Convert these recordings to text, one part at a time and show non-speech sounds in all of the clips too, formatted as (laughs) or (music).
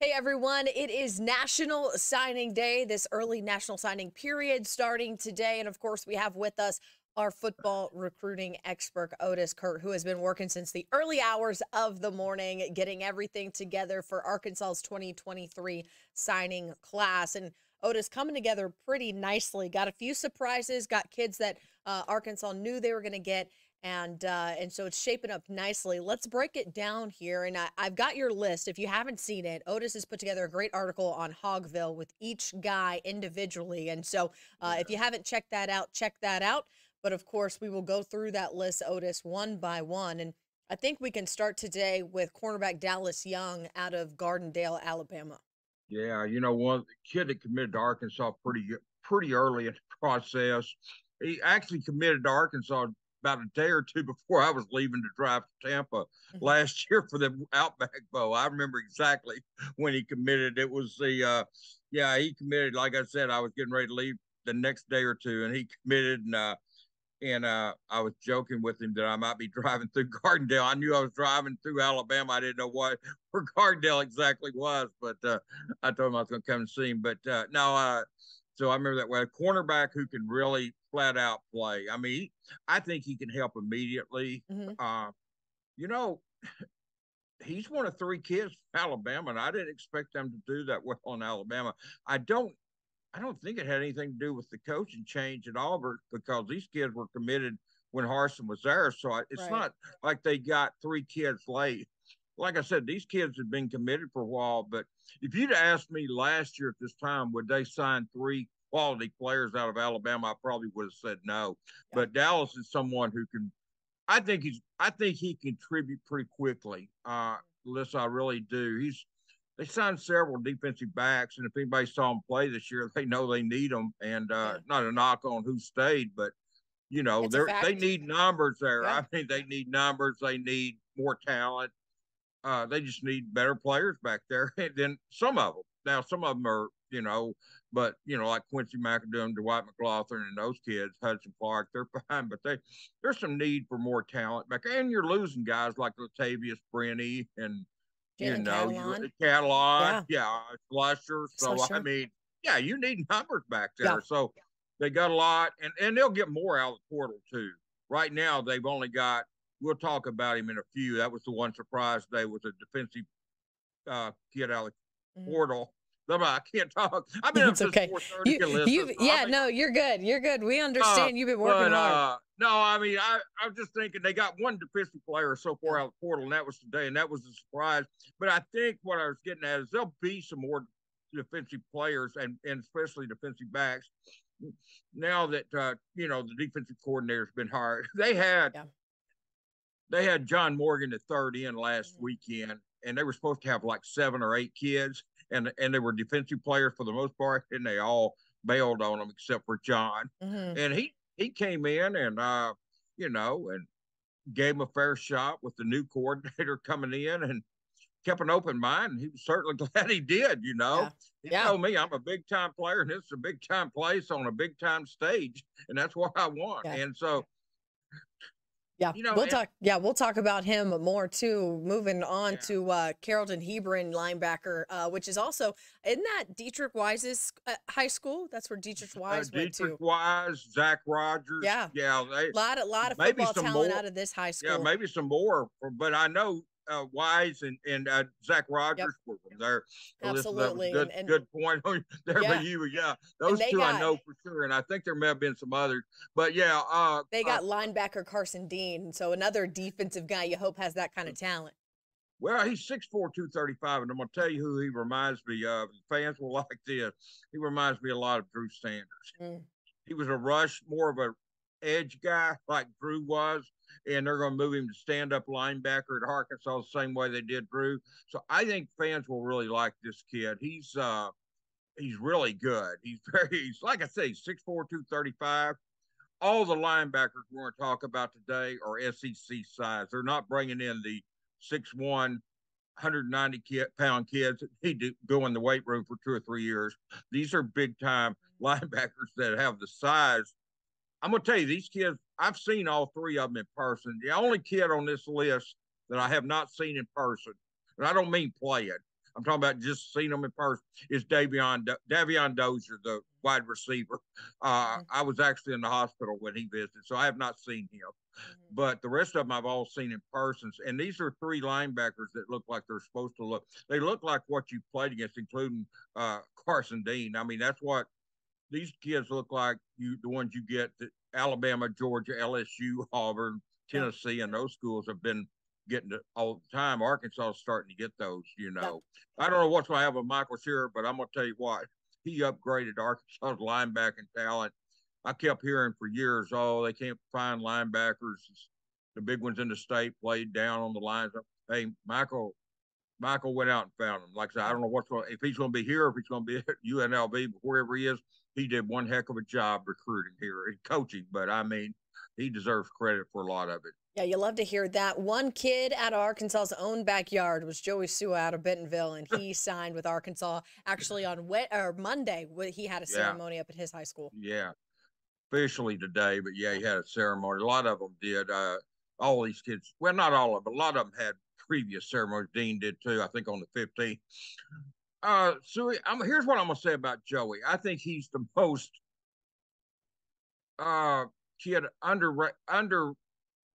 Hey everyone, it is National Signing Day, this early national signing period starting today. And of course, we have with us our football recruiting expert, Otis Kirk, who has been working since the early hours of the morning, getting everything together for Arkansas's 2023 signing class. And Otis coming together pretty nicely. Got a few surprises, got kids that uh, Arkansas knew they were going to get and uh, and so it's shaping up nicely. Let's break it down here, and I, have got your list. If you haven't seen it, Otis has put together a great article on Hogville with each guy individually, and so uh, if you haven't checked that out, check that out. But of course, we will go through that list, Otis, one by one, and I think we can start today with cornerback Dallas Young out of Gardendale, Alabama. Yeah, you know, one kid that committed to Arkansas pretty pretty early in the (laughs) process. He actually committed to Arkansas about a day or two before I was leaving to drive to Tampa mm-hmm. last (laughs) year for the Outback Bowl. I remember exactly when he committed. It was the, uh, yeah, he committed. Like I said, I was getting ready to leave the next day or two, and he committed. And uh, and uh, I was joking with him that I might be (laughs) driving through Gardendale. I knew I was driving through Alabama. I didn't know what (laughs) where Gardendale exactly was, but uh, I told him I was going to come and see him. But uh, no, uh, so I remember that way. A cornerback who can really flat out play. I mean, I think he can help immediately. Mm-hmm. Uh, you know, (sighs) he's one of three kids from Alabama, and I didn't expect them to do that well in Alabama. I don't. I don't think it had anything to do with the coaching change at Auburn because these kids were committed when Harsin was there. So I, it's right. not like they got three kids late. Like I said, these kids had been committed for a while. But if you'd asked me last year at this time, would they sign three quality players out of Alabama, I probably would have said no. Yeah. But Dallas is someone who can. I think he's. I think he contribute pretty quickly. Uh, Listen, I really do. He's. They signed several defensive backs, and if anybody saw him play this year, (laughs) they know they need them. And uh, yeah. not a knock on who stayed, but you know they they need numbers there. Yeah. I mean, they need numbers. They need more talent. Uh, they just need better players back there (laughs) than some of them. Now, some of them are, you know, but you know, like Quincy McAdoo, Dwight McLaughlin, and those kids, Hudson Clark, they're (laughs) fine. But they there's some need for more talent back, and you're losing guys like Latavius Brini and you know Catalon, Catalon yeah, yeah Slusher. So Slusher. I mean, yeah, you need numbers back there. Yeah. So they got a lot, and and they'll get more out of the portal too. Right now, they've only got. We'll talk about him in a few. That was the one surprise today was a defensive uh, kid out of the mm-hmm. portal I can't talk. I've been it's okay. You, you, yeah, I mean, no, you're good. You're good. We understand. Uh, You've been working but, hard. Uh, no, I mean, I, I'm just thinking they got one defensive player so far out of the portal, and that was today, and that was a surprise. But I think what I was getting at is there'll be some more defensive players, and and especially defensive backs. Now that uh, you know the defensive coordinator's been hired, (laughs) they had yeah. they had John Morgan the third in last mm-hmm. weekend, and they were supposed to have like seven or eight kids and and they were defensive players for the most part, and they all bailed on them except for John. Mm-hmm. And he he came in and uh, you know, and gave him a fair shot with the new coordinator (laughs) coming in and kept an open mind. And he was certainly (laughs) glad he did, you know. Yeah. He yeah. told me I'm a big time player and this is a big time place on a big time stage, and that's what I want. Yeah. And so yeah, you know, we'll talk. Yeah, we'll talk about him more too. Moving on yeah. to uh, Carrollton Hebron linebacker, uh, which is also isn't that Deatrich Wise's uh, high school? That's where Deatrich uh, Wise went to. Wise, Zach Rogers. Yeah, yeah. A lot, a lot of football talent more. out of this high school. Yeah, maybe some more. But I know uh, Wise and and uh, Zach Rogers yep. were from there. So Absolutely, good, and, and, good point (laughs) there yeah. you. Yeah, those two got, I know for sure, and I think there may have been some others, but yeah, uh, they got uh, linebacker Carson Dean, so another defensive guy. You hope has that kind of talent. Well, he's 6'4", 235, and I'm going to tell you who he reminds me of. Fans will (laughs) like this. He reminds me a lot of Drew Sanders. Mm. He was a rush, more of a edge guy like Drew was, and they're going to move him to stand up linebacker at Arkansas the same way they did Drew. So I think fans will really like this kid. He's uh he's really good. He's (laughs) very he's like I say, 6'4", 235. All the linebackers we're going to talk about today are SEC size. They're not bringing in the 6'1", 190 pound kids that need to go in the weight room for two or three years. These are big time (laughs) linebackers that have the size I'm gonna tell you, these kids, I've seen all three of them in person. The only kid on this list that I have not seen in person, and I don't mean playing, I'm talking about just seeing them in person. Is Davion Davion Dozier, the wide receiver. Uh, mm-hmm. I was actually in the hospital when he visited, so I have not seen him. Mm-hmm. But the rest of them I've all seen in person. and these are three linebackers that look like they're supposed to look. They look like what you played against, including uh, Carson Dean. I mean, that's what these kids look like. You, the ones you get, Alabama, Georgia, LSU, Auburn, Tennessee, and those schools have been getting it all the time. Arkansas is starting to get those, you know. I don't know what's going to happen with Michael Scherer, but I'm going to tell you what, he upgraded Arkansas's linebacking talent. I kept hearing for years, oh, they can't find linebackers. The big ones in the state played down on the lines. Hey, Michael, Michael went out and found him. Like I said, I don't know what's going if he's going to be here, if he's going to be at (laughs) UNLV, but wherever he is, he did one heck of a job recruiting here and coaching. But I mean, he deserves credit for a lot of it. Yeah, you love to hear that. One kid out of Arkansas's own backyard was Joey Sua out of Bentonville, and he (laughs) signed with Arkansas actually on wet or Monday. He had a ceremony yeah. up at his high school. Yeah, officially today, but yeah, he had a ceremony. A lot of them did. Uh, all these kids, well, not all of them, but a lot of them had previous ceremonies. Dean did too, I think on the 15th. Uh, so I'm, here's what I'm gonna say about Joey. I think he's the most uh kid under under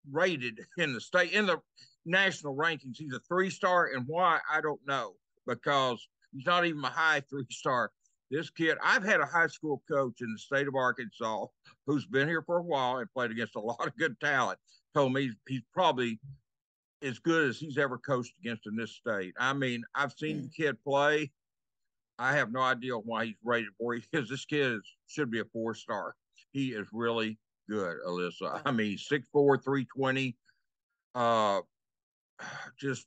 rated in the state in the national rankings. He's a three star, and why I don't know because he's not even a high three star. This kid, I've had a high school coach in the state of Arkansas who's been here for a while and played against a lot of good talent. Told me he's, he's probably as good as he's ever coached against in this state. I mean, I've seen the kid play. I have no idea why he's rated four. He is. This kid is, should be a four star. He is really good, Alyssa. I mean, 6'4", 320, uh, (sighs) just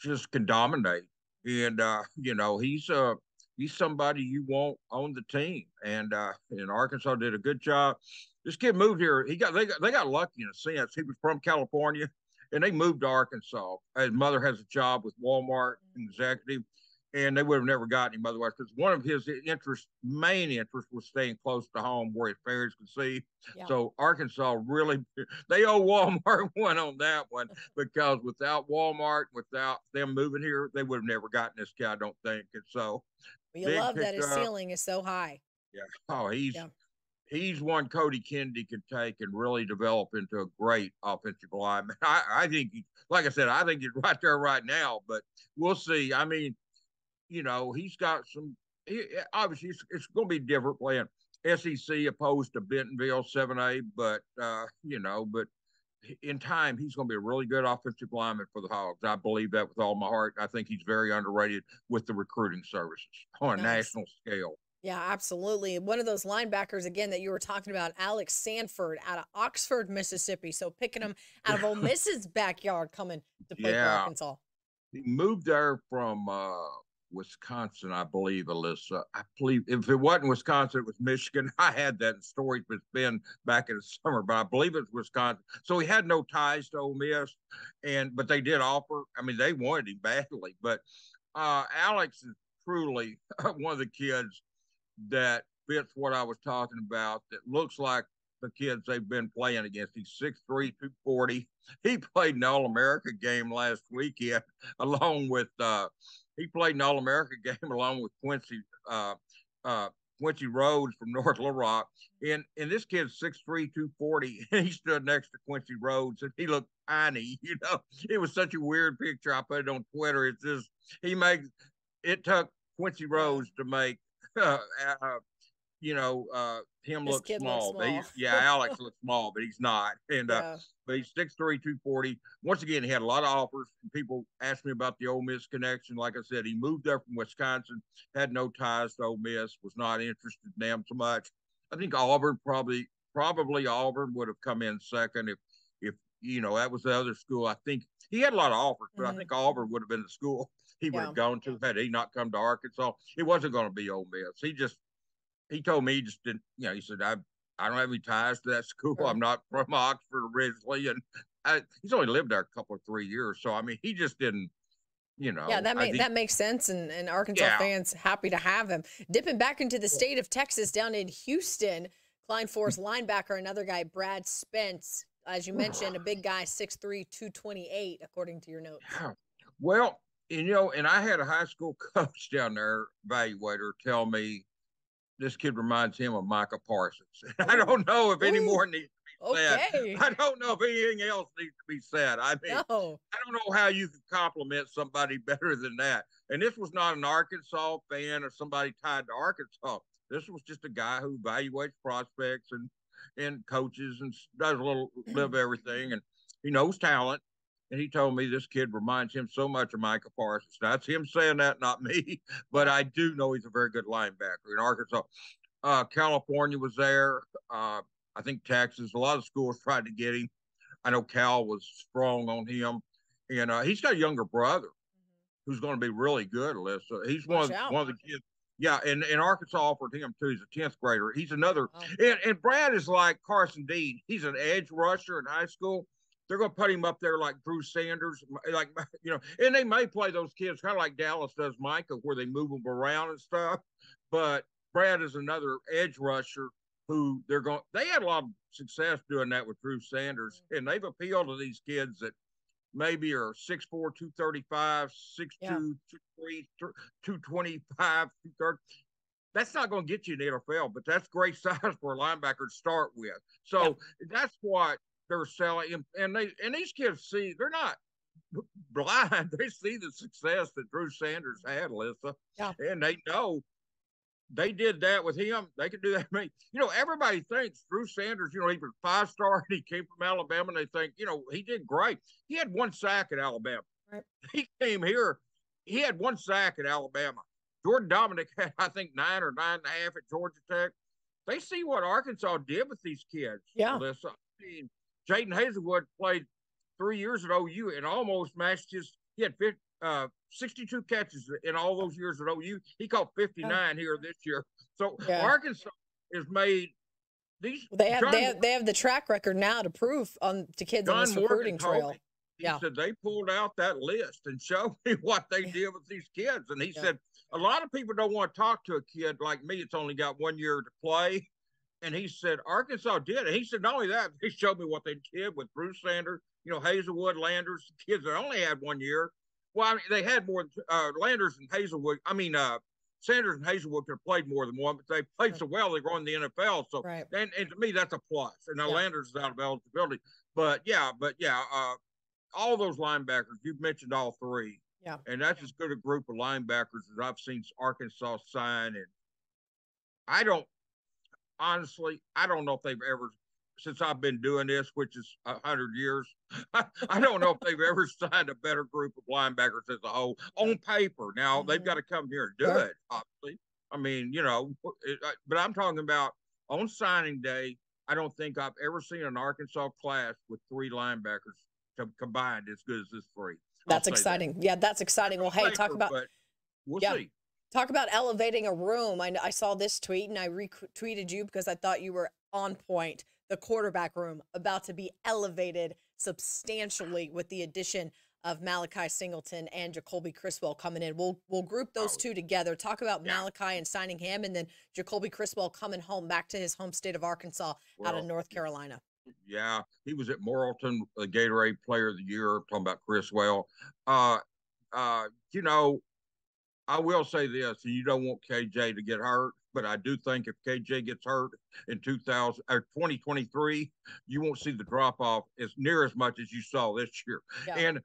just can dominate. And uh, you know, he's uh he's somebody you want on the team. And uh and Arkansas did a good job. This kid moved here. He got they got they got lucky in a sense. He was from California and they moved to Arkansas. His mother has a job with Walmart mm-hmm. executive and they would have never gotten him otherwise because one of his interest main interest was staying close to home where his parents could see yeah. so arkansas really (laughs) they owe walmart (laughs) one on that one (laughs) because without walmart without them moving here they would have never gotten this guy. i don't think and so well, you love that his ceiling is so high yeah oh he's yeah. He's one cody kennedy can take and really develop into a great offensive lineman (laughs) i, I think like i said i think he's (laughs) right there right now but we'll see i mean you know, he's got some. He, obviously, it's, it's going to be different playing SEC opposed to Bentonville 7A, but uh, you know, but in time, he's going to be a really good offensive lineman for the Hogs. I believe that with all my heart. I think he's very underrated with the recruiting services on a national scale. Yeah, absolutely. One of those linebackers again that you were talking about, Alex Sanford out of Oxford, Mississippi. So picking him out of Ole (laughs) Miss's backyard, coming to play yeah. for Arkansas. He moved there from uh, Wisconsin, I believe, Alyssa. I believe if it wasn't Wisconsin, it was Michigan. (laughs) I had that story with Ben back in the summer, but I believe it's Wisconsin. So he had no ties to Ole Miss, and but they did offer. I mean, they wanted him badly, but uh, Alex is truly (laughs) one of the kids that fits what I was talking about. That looks like the kids they've been playing against. He's 6'3", 240. (laughs) He played an All America game last weekend (laughs) along with uh, he played an All America (laughs) game along with Quincy uh, uh, Quincy Rhodes from North Little Rock. And and this kid's 6'3", 240. And he stood next to Quincy Rhodes and he looked tiny. You know, it was such a weird picture. I put it on Twitter. It's just he makes it took Quincy Rhodes to make (laughs) uh, uh, you know, uh, him looks small. small. Yeah, Alex (laughs) looks small, but he's not. And uh, but he's 6'3", 240. Once again, he had a lot of offers. People asked me about the Ole Miss connection. Like I said, he moved there from Wisconsin, had no ties to Ole Miss, was not interested in them so much. I think Auburn probably probably Auburn would have come in second if if you know that was the other school. I think he had a lot of offers, but mm-hmm. I think Auburn would have been the school (laughs) he would yeah. have gone to had he not come to Arkansas. It wasn't going to be Ole Miss. He just he told me he just didn't, you know, he said, I I don't have any ties to that (laughs) school. I'm not from Oxford originally. And I, he's only lived there a couple of three years. So, I mean, he just didn't, you know. Yeah, that, make, that makes sense. And, and Arkansas yeah. fans happy to have him. Dipping back into the state of Texas down in Houston, Klein Forest linebacker, another guy, Brad Spence. As you mentioned, a big guy, 6'3, 228, according to your notes. Yeah. Well, you know, and I had a high school (laughs) coach down there, evaluator, tell me this kid reminds him of Micah Parsons. (laughs) I don't know if any Ooh. more needs to be said. Okay. I don't know if anything else needs to be said. I mean, No. I don't know how you can compliment somebody (laughs) better than that. And this was not an Arkansas fan or somebody tied to Arkansas. This was just a guy who evaluates prospects and and coaches and does a little (clears throat) bit of everything. And he knows talent. And he told me this kid reminds him so much of Micah Parsons. That's him saying that, not me. (laughs) But I do know he's a very good linebacker in Arkansas. Uh, California was there. Uh, I think Texas. A lot of schools tried to get him. I know Cal was strong on him, and uh, he's got a younger brother who's going to be really good. Alyssa, he's one of, out. one of the kids. Yeah, and, and Arkansas offered him too. He's a tenth grader. He's another, Oh. and, and Brad is like Carson Dean. He's an edge rusher in high school. They're going to put him up there like Drew Sanders, like (laughs) you know, and they may play those kids kind of like Dallas does Micah, where they move them around and stuff. But Brad is another edge rusher who they're going. They had a lot of success doing that with Drew Sanders, mm. and they've appealed to these kids that maybe are 6'4", 235, 6'2", Yeah. 2'3", 225, 230. That's not going to get you in the NFL, but that's great (laughs) size for a linebacker to start with. So that's what they're selling, and, and they and these kids see they're not blind. (laughs) They see the success that Drew Sanders had, Alyssa, Yeah. and they know they did that with him. They could do that. (laughs) Mean, you know, everybody thinks Drew Sanders, you know, he was five star and he came from Alabama, and they think, you know, he did great. He had one sack at Alabama. Right. He came here, he had one sack at Alabama. Jordan Domineck had, I think, nine or nine and a half at Georgia Tech. They see what Arkansas did with these kids. Yeah. Alyssa. I mean, Jadon Haselwood played three years at OU and almost matched his. He had 50, uh, 62 catches in all those years at OU. He caught 59 here this year. So Yeah. Arkansas has made these. They have John they have they have the track record now to prove on to kids on John this recruiting trail. He Yeah. said they pulled out that list and showed (laughs) me what they did with these kids. And he Yeah. said a lot of people don't want to talk to a kid like me. It's only got one year to play. And he said Arkansas did it. He said not only that, they showed me what they did with Bruce Sanders, you know, Haselwood, Landers, kids that only had one year. Well, I mean, they had more. Uh, Landers and Haselwood. I mean, uh, Sanders and Haselwood could have played more than one, but they played so well they're going to the NFL. So Right. and, and to me that's a plus. And now Yeah. Landers is out of eligibility, but yeah, but yeah, uh, all those linebackers you've mentioned all three, Yeah. and that's as good a group of linebackers as I've seen Arkansas sign. And I don't honestly, I don't know if they've ever since I've been doing this, which is a hundred years. (laughs) I don't know if they've ever signed a better group of linebackers as a whole on paper. Now they've Mhm. got to come here and do Right. it, obviously. I mean, you know, it, I- but I'm talking about on signing day. I don't think I've ever seen an Arkansas class with three linebackers co- combined as good as this three. That's say that. exciting. Yeah, that's exciting. Well, hey, talk about we'll Yeah. see. talk about elevating a room. I, I saw this tweet and I retweeted you because I thought you were on point. The quarterback room about to be elevated substantially with the addition of Malachi Singleton and Jacoby Criswell coming in. We'll we'll group those two together. Talk about yeah. Malachi and signing him, and then Jacoby Criswell coming home back to his home state of Arkansas out of North Carolina. Yeah, he was at Morrilton, the Gatorade Player of the Year. Talking about Criswell. Uh, uh, you know, I will say this, and you don't want KJ to get hurt, but I do think if KJ gets hurt in 2000 or 2023, you won't see the drop off as near as much as you saw this year. Yeah. And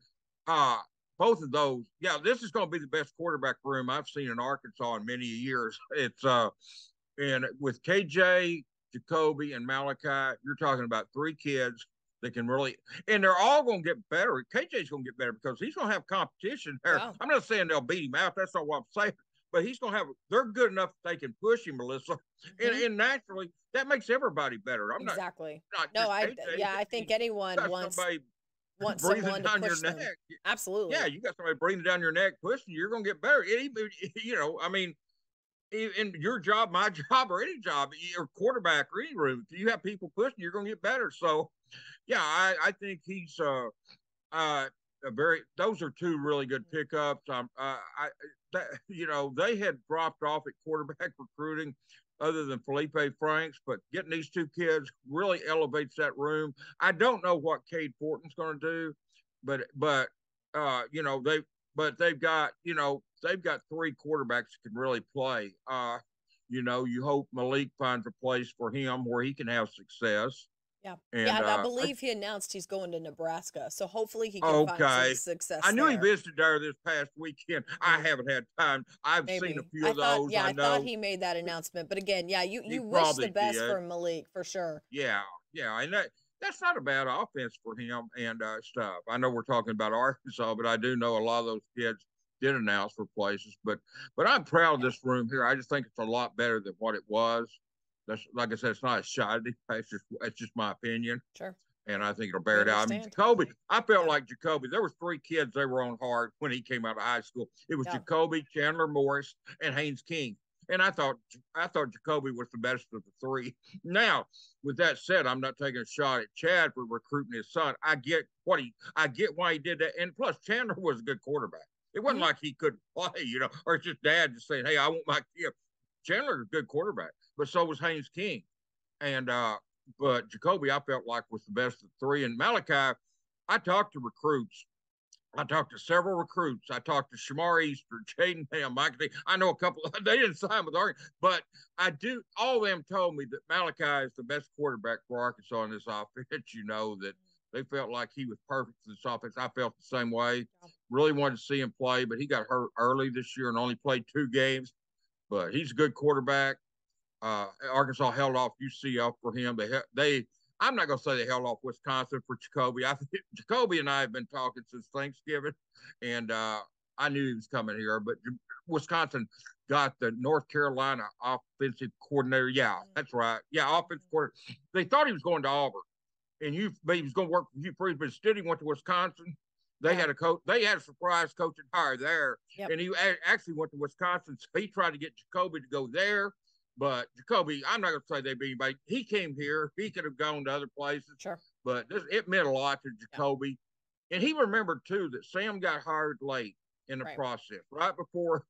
uh, both of those, yeah, this is going to be the best quarterback room I've seen in Arkansas in many years. It's uh, and with KJ, Jacoby, and Malachi, you're talking about three kids that can really, and they're all going to get better. KJ's going to get better because he's going to have competition there. Yeah. I'm not saying they'll beat him out. That's not what I'm saying. But he's going to have, they're good enough that they can push him, Melissa. (laughs) And, Mhm. and naturally, that makes everybody better. I'm not, exactly. not No, I yeah, I think anyone wants somebody wants breathing someone down your them. neck. Absolutely. Yeah, you got somebody breathing down your neck, pushing you, you're going to get better. It (laughs) you know, I mean, in in your job, my (laughs) job, or any job, or quarterback or any room, if you have people pushing, you're going to get better. So, yeah, I, I think he's uh, uh, a very. Those are two really good pickups. Um, uh, I, that, you know, they had dropped off at quarterback (laughs) recruiting, other than Felipe Franks, but getting these two kids really elevates that room. I don't know what Cade Fortin's going to do, but but uh, you know they but they've got you know they've got three quarterbacks that can really play. Uh, you know, you hope Malik finds a place for him where he can have success. Yeah, and, yeah. And uh, I believe he announced he's going to Nebraska, so hopefully he can okay. find some success. I knew there. he visited there this past weekend. I haven't had time. I've Maybe. seen a few I of thought, those. Yeah, I, I thought he made that announcement, but again, yeah, you you wish the best did. for Malik for sure. Yeah, yeah, and that that's not a bad offense for him and uh, stuff. I know we're talking about Arkansas, but I do know a lot of those kids did announce for places. But but I'm proud of this room here. I just think it's a lot better than what it was. That's like I said, it's not a shoddy. It's just it's just my opinion. Sure. And I think it'll bear it out. I mean, Jacoby, I felt yeah. like Jacoby. There was three kids they were on hard when he came out of high school. It was yeah. Jacoby, Chandler Morris, and Haynes King. And I thought I thought Jacoby was the best of the three. Now, with that said, I'm not taking a shot at Chad for recruiting his son. I get what he I get why he did that. And plus Chandler was a good quarterback. It wasn't mm-hmm. like he couldn't play, you know, or it's just dad just saying, Hey, I want my kid. Chandler's a good quarterback, but so was Haynes King. And uh, but Jacoby, I felt like was the best of three. And Malachi, I talked to recruits I talked to several recruits. I talked to Shamar Easter, (laughs) Jaden Ham, Mike. I know a couple. Of, (laughs) They didn't sign with Arkansas, but I do. All of them told me that Malachi is the best quarterback for Arkansas in this offense. (laughs) You know that they felt like he was perfect for this offense. I felt the same way. Really wanted to see him play, but he got hurt early this year and only played two games. But he's a good quarterback. Uh, Arkansas held off UCF for him. They they I'm not going to say they held off Wisconsin for Jacoby. I think (laughs) Jacoby and I have been talking since Thanksgiving, and uh, I knew he was coming here. But Wisconsin got the North Carolina offensive coordinator. Yeah, mm-hmm. that's right. Yeah, offensive coordinator. They thought he was going to Auburn, and you he was going to work for Freeze, but instead he went to Wisconsin. They had a coach. They had a surprise coaching hire there, yep. and he actually went to Wisconsin. So he tried to get Jacoby to go there but Jacoby, I'm not going to say they beat anybody. He came here. He could have gone to other places. Sure. But this, it meant a lot to Jacoby. Yeah. And he remembered, too, that Sam got hired late in the right. process, right before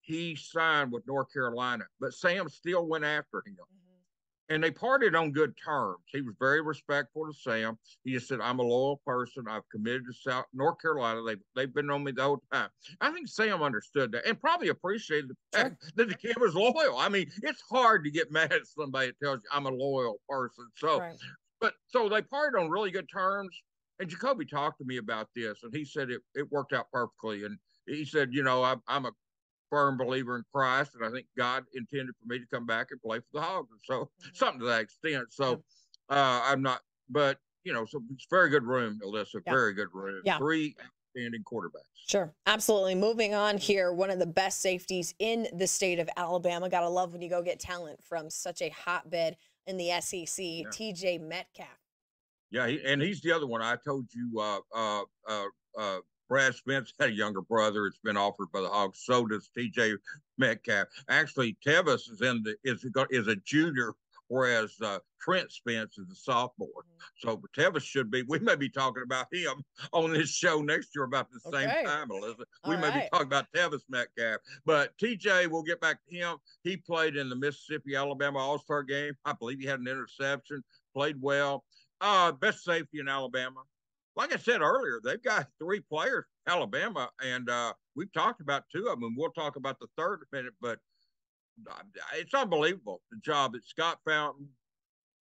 he signed with North Carolina. But Sam still went after him. Mm-hmm and they parted on good terms. He was very respectful to Sam. He just said, "I'm a loyal person. I've committed to South North Carolina. They've they've been on me the whole time." I think Sam understood that and probably appreciated the fact that the kid was loyal. I mean, it's hard to get (laughs) mad at somebody that tells you I'm a loyal person. So, right. but so they parted on really good terms. And Jacoby talked to me about this, and he said it it worked out perfectly. And he said, you know, I'm, I'm a firm believer in Christ, and I think God intended for me to come back and play for the Hogs. And so mm-hmm. something to that extent. So uh, I'm not, but you know, so it's very good room, Alyssa. Yeah. Very good room. Yeah. Three outstanding quarterbacks. Sure, absolutely. Moving on here, one of the best safeties in the state of Alabama. Gotta love when you go get talent from such a hotbed in the SEC. Yeah. T.J. Metcalf. Yeah, he, and he's the other one I told you. Uh, uh, uh, uh Brad Spence (laughs) had a younger brother. It's been offered by the Hogs. So does T.J. Metcalf. Actually, Tevis is in the is is a junior, whereas uh, Trent Spence is a sophomore. Mm-hmm. So Tevis should be. We may be talking about him (laughs) on this show next year about the okay. same time, Elizabeth. We All may right. be talking about Tevis Metcalf, but T.J. We'll get back to him. He played in the Mississippi Alabama All Star game. I believe he had an interception. Played well. Uh, best safety in Alabama like I said earlier, they've got three players, Alabama, and uh, we've talked about two of them. We'll talk about the third in a minute, but uh, it's unbelievable the job that Scott Fountain,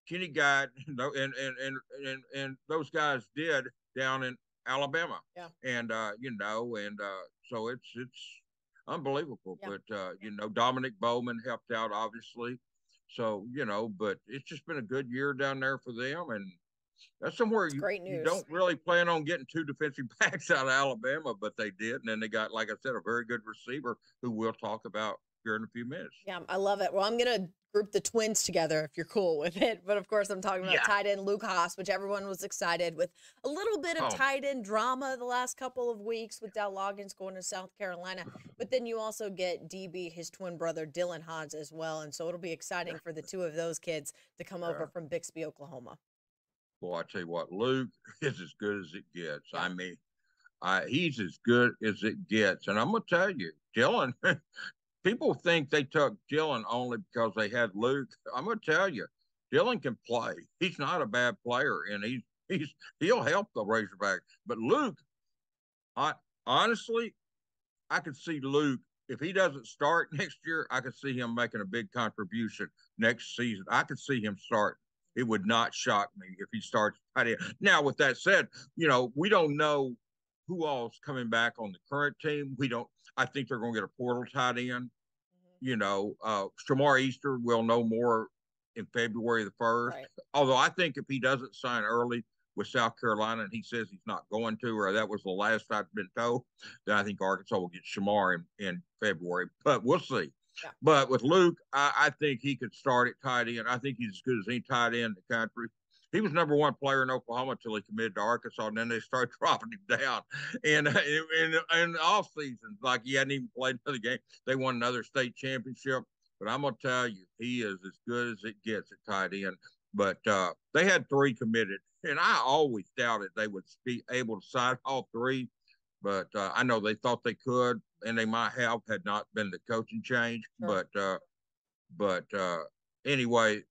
Kenny Guy, (laughs) and and and and, and those guys did down in Alabama. Yeah. And uh, you know, and uh, so it's it's unbelievable. Yeah. But uh, you know, Dominic Bowman helped out obviously. So you know, but it's just been a good year down there for them, and that's somewhere you, you, don't really plan on getting two defensive (laughs) backs out of Alabama, but they did. And then they got, like I said, a very good receiver who we'll talk about here in a few minutes. Yeah, I love it. Well, I'm going to group the twins together if you're cool with it. But of course, I'm talking about yeah. tight end Luke Hasz, which everyone was excited with a little bit of oh. tight end drama the last couple of weeks with Dowell Loggains going to South Carolina. But then you also get DB, his twin brother, Dylan Hasz, as well. And so it'll be exciting for the two of those kids to come yeah. over from Bixby, Oklahoma. Well, I tell you what, Luke (laughs) is as good as it gets. I mean, I, he's as good as it gets. And I'm going to tell you, Dylan, (laughs) people think they took Dylan only because they had Luke. I'm going to tell you, Dylan can play. He's not a bad player, and he's (laughs) he's he'll help the Razorback. But Luke, I honestly, I could see Luke if he doesn't start next year. I could see him making a big contribution next season. I could see him start. It would not shock me if he starts Now, with that said, you know we don't know who all's coming back on the current team. We don't. I think they're going to get a portal tied in. Mm-hmm. You know, uh, Shamar Easter will know more in February the first. Right. Although I think if he doesn't sign early with South Carolina and he says he's not going to, or that was the last I've been told, then I think Arkansas will get Shamar in, in February. But we'll see. But with Luke, I, I, think he could start it tight end. I think he's as good as any tight end in the country. He was number one player in Oklahoma until he committed to Arkansas, and then they started (laughs) dropping him down. And in in off season, like he hadn't even played another game. They won another state championship. But I'm gonna tell you, he is as good as it gets at tight end. But uh, they had three committed, and I always doubted they would be able to sign all three. But uh, I know they thought they could, and they might have had not been the coaching change. Sure. But uh, but uh, anyway,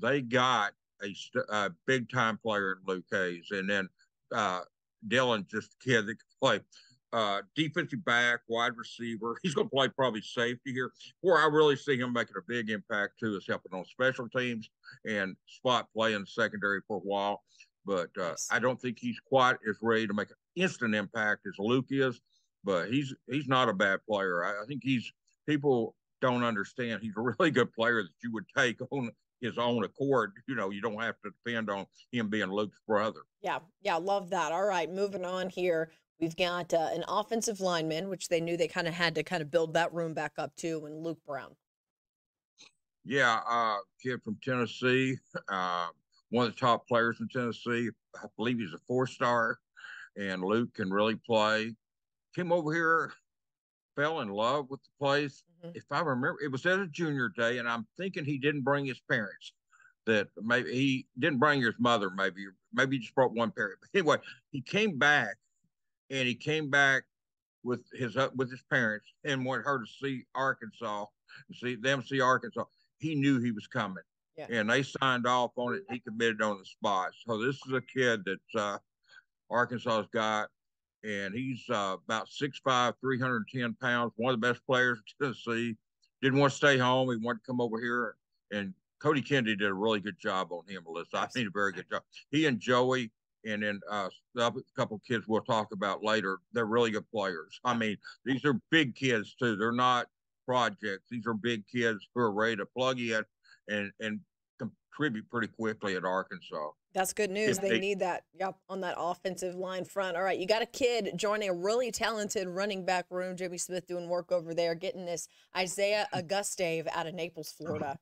they got a, st- a big time player in Luke Hasz, and then uh, Dylan just a kid that could play uh, defensive back, wide receiver. (laughs) He's going to play probably safety here. Where I really see him making a big impact too is helping on special teams and spot play in secondary for a while. But uh. I don't think he's quite as ready to make an instant impact as Luke is. But he's he's not a bad player. I, I think he's people don't understand. He's a really good player that you would take on his own accord. You know, you don't have to depend on him being Luke's brother. Yeah, yeah, love that. All right, moving on here. We've got uh, an offensive lineman, which they knew they kind of had to kind of build that room back up to, and Luke Brown. Yeah, uh, kid from Tennessee, uh, one of the top players in Tennessee. I believe he's a four star, and Luke can really play. Came over here, fell in love with the place. Mm-hmm. If I remember, it was at a junior day, and I'm thinking he didn't bring his parents. That maybe he didn't bring his mother. Maybe maybe he just brought one parent. But anyway, he came back and he came back with his uh, with his parents and wanted her to see Arkansas, see them see Arkansas. He knew he was coming, yeah. and they signed off on it. He committed on the spot. So this is a kid that uh, Arkansas's got, and he's uh, about 6'5", 310 pounds. One of the best players (laughs) in Tennessee. Didn't want to stay home. He wanted to come over here, and Cody Kennedy did a really good job on him, Alyssa. I mean, a very good job. He and Joey and then uh, a couple of kids we'll talk about later. They're really good players. I mean, these are big kids too. They're not projects. These are big kids who are ready to plug in and and contribute pretty quickly at Arkansas. That's good news. They, they, need that yep, on that offensive line front. All right, you got a kid joining a really talented running back room. Jimmy Smith doing work over there, getting this Isaiah mm. Augustave out of Naples, uh-huh. Florida.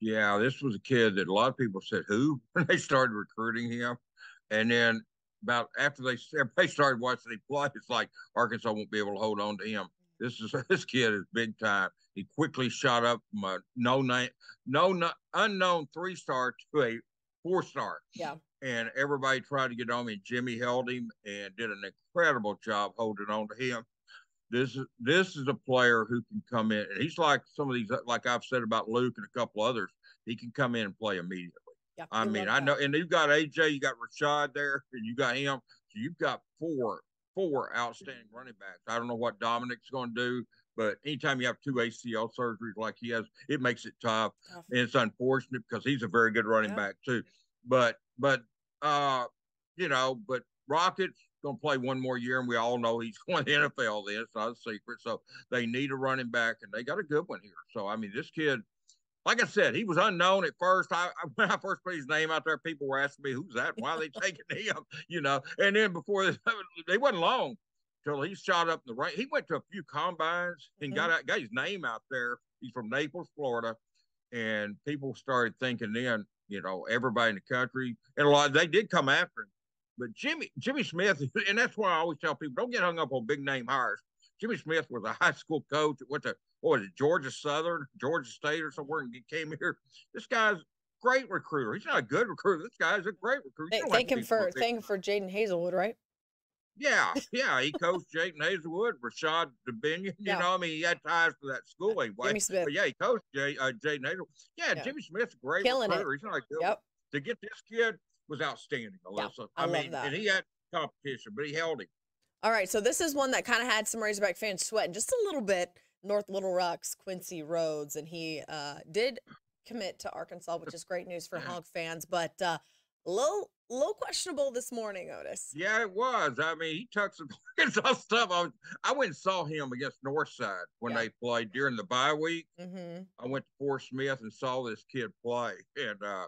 Yeah, this was a kid that a lot of people said who when (laughs) they started recruiting him. And then about after they (laughs) everybody started watching him play, it's like Arkansas won't be able to hold on to him. This is (laughs) this kid is big time. He quickly shot up from a no name, no, no unknown three star to a four star. Yeah. And everybody tried to get on me. Jimmy held him and did an incredible job holding on to him. This is this is a player who can come in, and he's like some of these, like I've said about Luke and a couple others. He can come in and play immediately. Yep, I mean, I know, and you've got AJ, you got Rashad there, and you got him. So you've got four, four outstanding running backs. I don't know what Dominic's going to do, but anytime you have two ACL surgeries like he has, it makes it tough, tough. and it's unfortunate because he's a very good running back too. But, but, uh, you know, but Rockets going to play one more year, and we all know he's (laughs) going to NFL. Then it's not a secret. So they need a running back, and they got a good one here. So I mean, this kid like I said, he was unknown at first. I, I, (laughs) when I first put his name out there, people were asking me, "Who's that? Why are they (laughs) taking him?" You know. And then before this, they wasn't long till he shot up in the rank. He went to a few combines and mm-hmm. got out, got his name out there. He's from Naples, Florida, and people started thinking then, you know, everybody in the country and a lot they did come after him. But Jimmy Jimmy Smith, (laughs) and that's why I always tell people, don't get hung up on big name hires. Jimmy Smith was a high school coach, went to what was it, Georgia Southern, Georgia State or somewhere, and he came here. This guy's great recruiter. He's not a good recruiter. This guy's a great recruiter. Hey, thank him for thank him for Jadon Haselwood, right? Yeah, yeah. He coached Jadon Haselwood, Rashod Dubinion. You yeah. know, I mean, he had ties to that school anyway. Jimmy Smith. But yeah, he coached Jay, uh, Jadon Haselwood. Yeah, yeah, Jimmy Smith's a great Killing recruiter. It. He's not good. Yep. To get this kid was outstanding, Alyssa. Yeah, I, I mean, and he had competition, but he held him. All right, so this is one that kind of had some Razorback fans sweating just a little bit. North Little Rock's Quincy Rhodes, and he uh, did commit to Arkansas, which is great news for Hog fans. But uh, low, low questionable this morning, Otis. Yeah, it was. I mean, he took some (laughs) stuff. I, was, I went and saw him against Northside when Yeah. they played during the bye week. Mm-hmm. I went to Fort Smith and saw this kid play, and uh,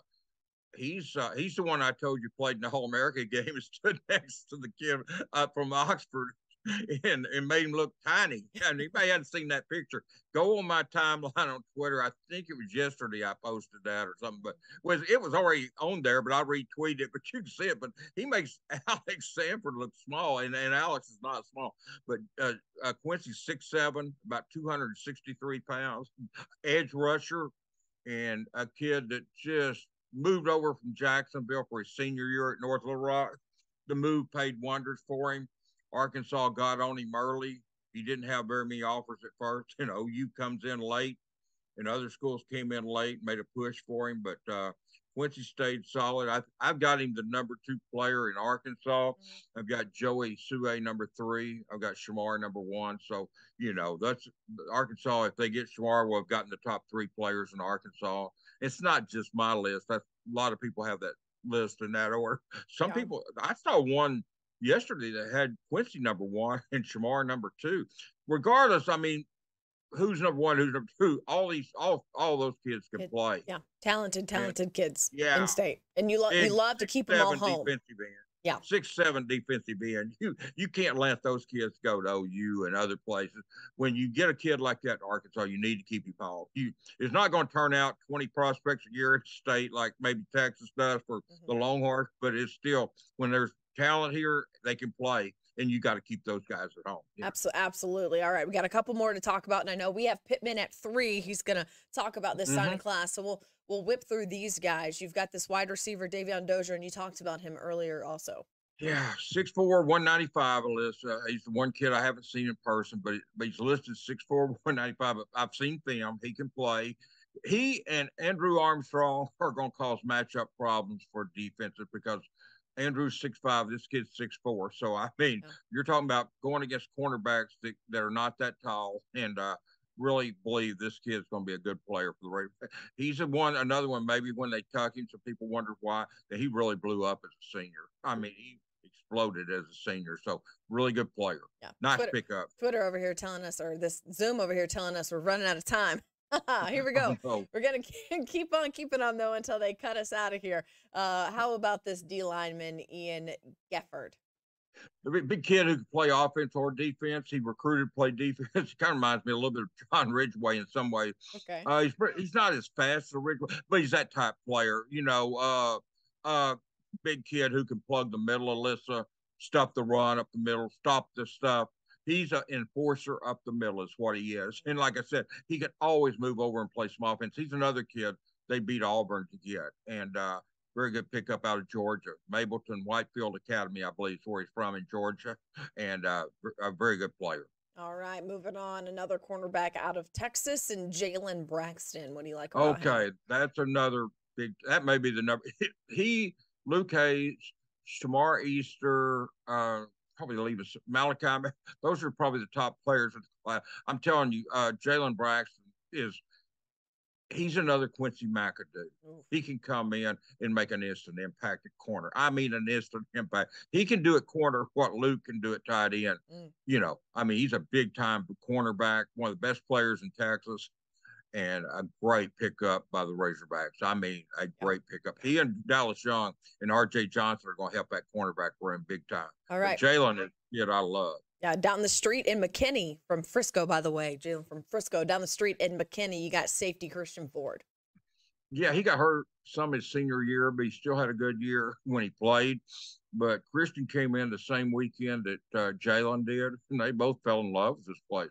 he's uh, he's the one I told you played in the All America (laughs) game and stood next to the kid uh, from Oxford. (laughs) And, and made him look tiny. (laughs) And anybody hadn't seen that picture, go on my timeline on Twitter. I think it was yesterday I posted that or something, but was it was already on there, but I retweeted it. But you can see it. But he makes (laughs) Alex Sanford look small, and, and Alex is not small. But uh, uh, Quincy's six seven, about two hundred sixty three pounds, edge rusher, and a kid that just moved over from Jacksonville for his senior year at North Little Rock. The move paid wonders for him. Arkansas got on him early. He didn't have very many offers at first. (laughs) You know, OU comes in late, and other schools came in late, made a push for him. But uh, Quincy stayed solid. I, I've got him the number two player in Arkansas. I've got Joey Sue number three. I've got Shamar number one. So you know that's Arkansas. If they get Shamar, will have gotten the top three players in Arkansas. It's not just my list. That's a lot of people have that list in that order. Some Yeah. people. I saw one yesterday that had Quincy number one (laughs) and Shamar number two. Regardless, I mean, who's number one, who's number two? All these, all all those kids can Kid- play. Yeah, talented, talented kids Yeah. in state, and you love you love to keep them all home. defensive end. Yeah. Six, seven defensive end. You you can't let those kids go to OU and other places. When you get a kid like that in Arkansas, you need to keep him home. You it's not going to turn out 20 prospects a year at state like maybe Texas does for the Mhm. Longhorns, but it's still when there's talent here, they can play, and you got to keep those guys at home. Yeah. Absolutely, absolutely. All right, we got a couple more to talk about, and I know we have Pittman at three. He's going to talk about this Mm-hmm. signing class, so we'll we'll whip through these guys. You've got this wide receiver Davion Dozier, and you talked about him earlier, also. Yeah, 6'4", 195, Alyssa. He's the one kid I haven't seen in person, but, but he's listed 6'4", (laughs) 195. I've seen film. He can play. He and Andrew Armstrong (laughs) are going to cause matchup problems for defenses because Andrew's six five. this kid's six four. So, I mean, Yeah. you're talking about going against cornerbacks that, that are not that tall and uh, really believe this kid's going to be a good player for the Raiders. He's the one, another one, maybe when they tuck him, some people wonder why, that he really blew up as a senior. I mean, he exploded as a senior. So, really good player. Yeah, Nice Twitter, pickup. Twitter over here telling us, or this Zoom over here telling us we're running out of time. (laughs) here we go. (laughs) Oh, We're gonna (laughs) keep on keeping on though until they cut us out of here. Uh, how about this D lineman Ian Geffrard? a big, kid who can play offense or defense. He recruited, play defense. Kind of reminds me a little bit of John Ridgeway in some ways. Okay. Uh, he's he's not as fast as Ridgeway, but he's that type player. You know, uh, uh, big kid who can plug the middle. Alyssa, stuff the run up the middle, stop the stuff. He's an enforcer up the middle, is what he is. And like I said, he can always move over and play some offense. He's another kid they beat Auburn to get, and uh, very good pickup out of Georgia, Mableton Whitefield Academy, I believe, is where he's from in Georgia, and uh, a very good player. All right, moving on. Another cornerback out of Texas and Jalen Braxton. What do you like about him? Okay, that's another big. That may be the number. He, Luke Hasz, Shamar Easter, uh, probably leave us Malachi. (laughs) Those are probably the top players of the class. I'm telling you, uh, Jalen Braxton is. He's another Quincy McAdoo. Oof. He can come in and make an instant impact at corner. I mean, an instant impact. He can do at corner what Luke can do at tight end. Mm. You know, I mean, he's a big time cornerback, one of the best players in Texas and a great pickup by the Razorbacks. I mean, a great pickup. He and Dallas Young and R.J. Johnson are going to help that cornerback room big time. All right. Jalen is kid I love. Yeah, down the street in McKinney from Frisco, by the way. Jalen from Frisco. Down the street in McKinney, you got safety Christian Ford. Yeah, he got hurt some his senior year, but he still had a good year when he played. But Christian came in the same weekend that uh, Jalen did, and they both fell in love with this place.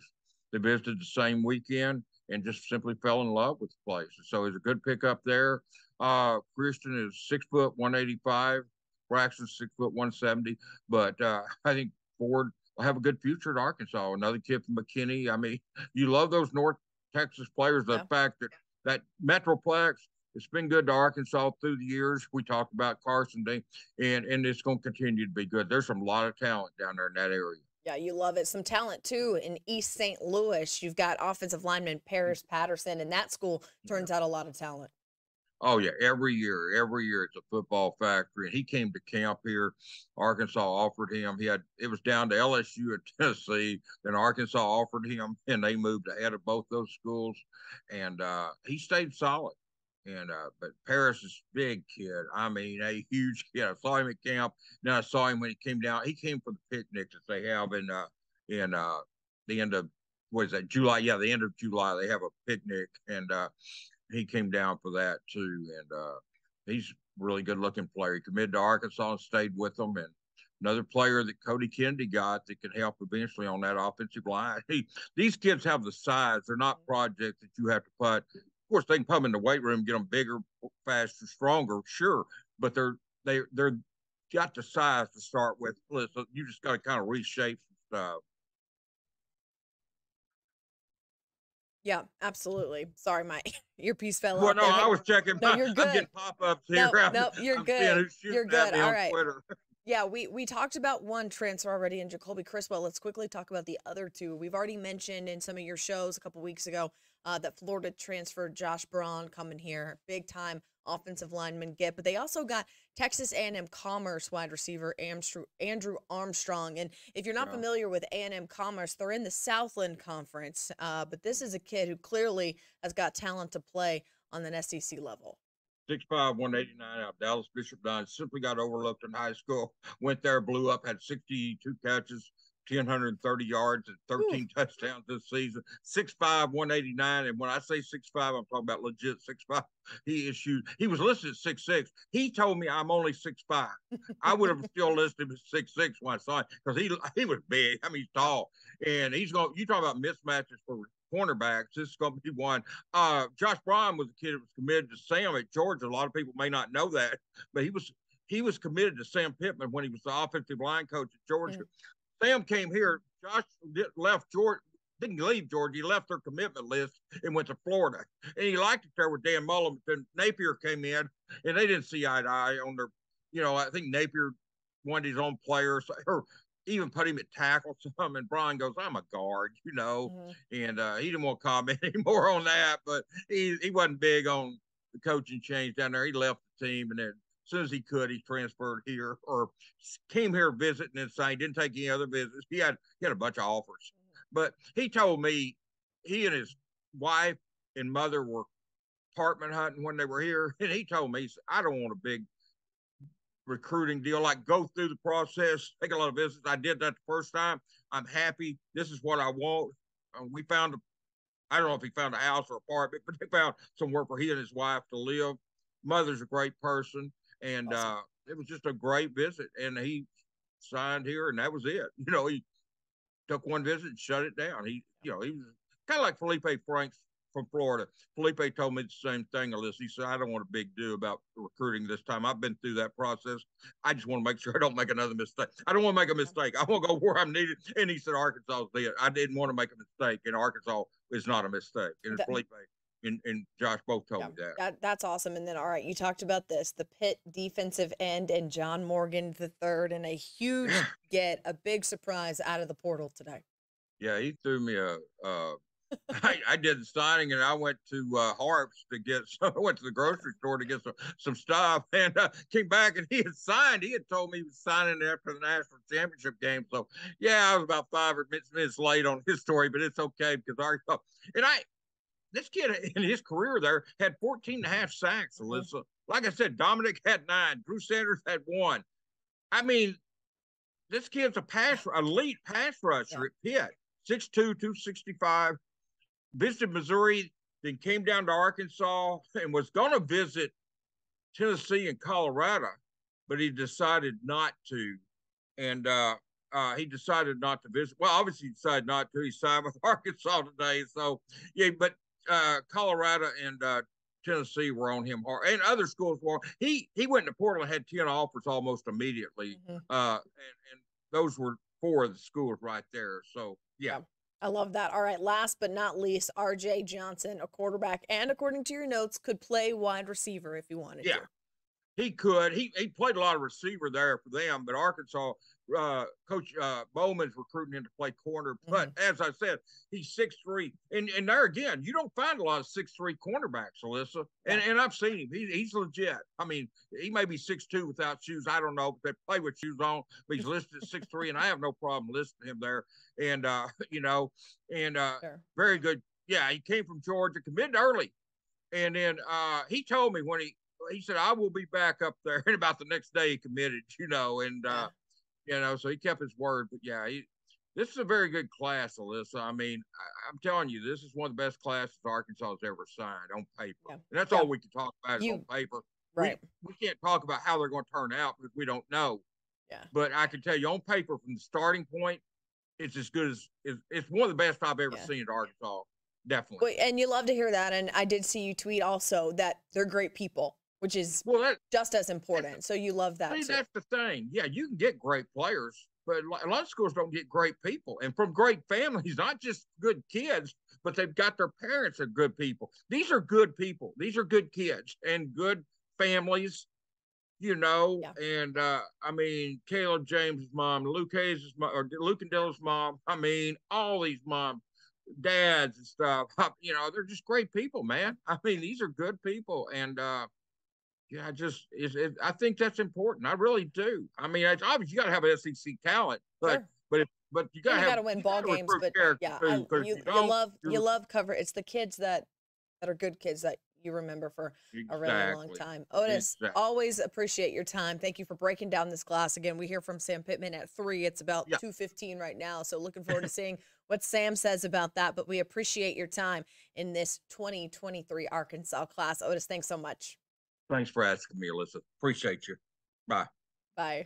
They visited the same weekend and just simply fell in love with the place. So it's a good pickup there. Uh, Christian is six foot one eighty five. Braxton's six foot one seventy. But uh, I think Ford will have a good future at Arkansas. Another kid from McKinney. I mean, you love those North Texas players. The Yeah. fact that that Metroplex it's been good to Arkansas through the years. We talked about Carson Day, and and it's going to continue to be good. There's some lot of talent down there in that area. Yeah, you love it. Some talent too in East St. Louis. You've got offensive lineman Paris Patterson, and that school turns out a lot of talent. Oh yeah, every year, every year it's a football factory. And he came to camp here. Arkansas offered him. He had it was down to LSU and (laughs) Tennessee. Then Arkansas offered him, and they moved ahead of both those schools. And uh, he stayed solid. And uh, but Paris is big kid. I mean, a huge kid. I saw him at camp. Then I saw him when he came down. He came for the picnic that they have in uh, in uh, the end of what is that July? Yeah, the end of July they have a picnic, and uh, he came down for that too. And uh, he's a really good looking player. He committed to Arkansas and stayed with them. And another player that Cody Kennedy got that can help eventually on that offensive line. (laughs) He, these kids have the size. They're not projects that you have to put of course, they can put them in the weight room, get them bigger, faster, stronger, sure, but they're they they're got the size to start with. So uh, you just got to kind of reshape some stuff. Yeah, absolutely. Sorry, my (laughs) earpiece fell well, out. no, there. I was checking. No, you're good. I'm getting pop-ups here. No, (laughs) no, you're I'm good. You're good. All right. Yeah, we we talked about one transfer already in Jacoby Criswell. Let's quickly talk about the other two. We've already mentioned in some of your shows a couple weeks ago uh, that Florida transferred Josh Braun coming here, big time offensive lineman get. But they also got Texas A&M Commerce wide receiver Andrew Armstrong. And if you're not yeah. familiar with A&M Commerce, they're in the Southland Conference. Uh, but this is a kid who clearly has got talent to play on an SEC level. 6'5", 189 out Dallas Bishop Dunne. Simply got overlooked in high school. (laughs) Went there, blew up, had 62 catches, 1,030 yards, and 13 Ooh. (laughs) touchdowns this season. 6'5", 189. And when I say 6'5", I'm talking about legit 6'5". He issued, he was listed at 6'6". He told me I'm only 6'5". I would have still listed him as 6'6 when I saw him because he he was big. I mean, he's tall. And he's going, you talk about mismatches for cornerbacks. This is going to be one. Uh, Josh Braun was a kid that was committed to Sam at Georgia. A lot of people may not know that, but he was he was committed to Sam Pittman when he was the offensive line coach at Georgia. Yeah. Sam came here. Josh left Georgia. Didn't leave Georgia. He left their commitment list and went to Florida. And he liked it there with Dan Mullen. Then Napier came in, and they didn't see eye to eye on their. You know, I think Napier wanted his own players, or even put him at tackle (laughs) some. And Brian goes, I'm a guard, you know. Mm-hmm. And uh, he didn't want to comment (laughs) anymore on that, but he, he wasn't big on the coaching change down there. He left the team and then as soon as he could, he transferred here or came here visiting and saying didn't take any other visits. He had he had a bunch of offers. Mm-hmm. But he told me he and his wife and mother were apartment hunting when they were here. (laughs) And he told me, I don't want a big recruiting deal, like go through the process, take a lot of visits. I did that the first time. I'm happy. This is what I want. Uh, we found a, I don't know if he found a house or apartment, but they found somewhere for he and his wife to live. Mother's a great person, and awesome. uh, it was just a great visit. And he signed here, and that was it. (laughs) You know, he took one visit and shut it down. He, you know, he was kind of like Felipe Franks from Florida. Felipe told me the same thing, Alyssa. He said, I don't want a big do about recruiting this time. I've been through that process. I just want to make sure I don't make another mistake. I don't want to make a mistake. I want to go where I'm needed. And he said, Arkansas it. I didn't want to make a mistake, and Arkansas is not a mistake. And that, Felipe and, and Josh both told yeah, me that. that. That's awesome. And then, all right, you talked about this the Pitt defensive end and John Morgan the third, and a huge get, a big surprise out of the portal today. Yeah, he threw me a, a I, I, did the signing and I went to uh, Harps to get (laughs) some, I went to the grocery store to get some, some stuff (laughs) and uh, came back and he had signed. He had told me he was signing after the national championship game. So, yeah, I was about five minutes, minutes late on his story, but it's okay because our, and I, this kid in his career there had 14 and a half sacks, mm-hmm. Alyssa. Like I said, Domineck had nine, Drew Sanders had one. I mean, this kid's a pass, elite pass rusher yeah. at Pitt. 6'2, 265 visited Missouri, then came down to Arkansas and was going to visit Tennessee and Colorado, but he decided not to. And uh, uh, he decided not to visit. Well, obviously, he decided not to. He signed with (laughs) Arkansas today. So, yeah, but uh, Colorado and uh, Tennessee were on him hard, and other schools were. He he went to portal, had ten offers almost immediately, mm-hmm. uh, and, and those were four of the schools right there. So yeah. I love that. All right, last but not least, RJ Johnson, a quarterback, and according to your notes, could play wide receiver if he wanted yeah. to. He could. He he played a lot of receiver there for them, but Arkansas uh, Coach uh, Bowman's recruiting him to play corner. Mm-hmm. But as I said, he's six three, and and there again, you don't find a lot of six three cornerbacks, Alyssa. And and I've seen him. He, he's legit. I mean, he may be six two without shoes. I don't know. But they play with shoes on. But he's listed at six three, and I have no problem listing him there. And uh, (laughs) you know, and uh, Sure. very good. Yeah, he came from Georgia, committed early, and then uh, he told me when he he said I will be back up there. (laughs) And about the next day, he committed. You know, and uh, you know, so he kept his word. But yeah, he, this is a very good class, Alyssa. I mean, I, I'm telling you, this is one of the best classes Arkansas has ever signed on paper. Yeah. And that's Yeah. all we can talk about is You- on paper. Right. We, we can't talk about how they're going to turn out because we don't know. Yeah. But I can tell you on paper from the starting point, it's as good as it's, it's one of the best I've ever Yeah. seen at Arkansas. Definitely. And you love to hear that. And I did see you tweet also that they're great people, which is Well, that, just as important. So you love that See, too. that's the thing. Yeah, you can get great players, but a lot- of schools don't get great people, and from great families, (laughs) not just good kids, but they've got their parents are good people. These are good people. These are good kids and good families. You know, Yeah. and uh, I mean, Caleb James's mom, Luke Hasz' mom, or Luke and Dylan's mom. I mean, all these moms, dads and stuff. (laughs) You know, they're just great people, man. I mean, these are good people, and uh, yeah, I just is it, I think that's important. I really do. I mean, it's obvious you got to have an SEC talent, but Sure. but if, but you got to have got to win ball games, but yeah, I, you, you you love you love cover. It's the kids that that are good kids that you remember for a really long time. Otis, Exactly. always appreciate your time. Thank you for breaking down this class again. We hear from Sam Pittman at three. It's about Yeah. two fifteen right now, so looking forward to seeing what Sam says about that. But we appreciate your time in this 2023 Arkansas class. Otis, thanks so much. Thanks for asking me, Alyssa. Appreciate you. Bye. Bye.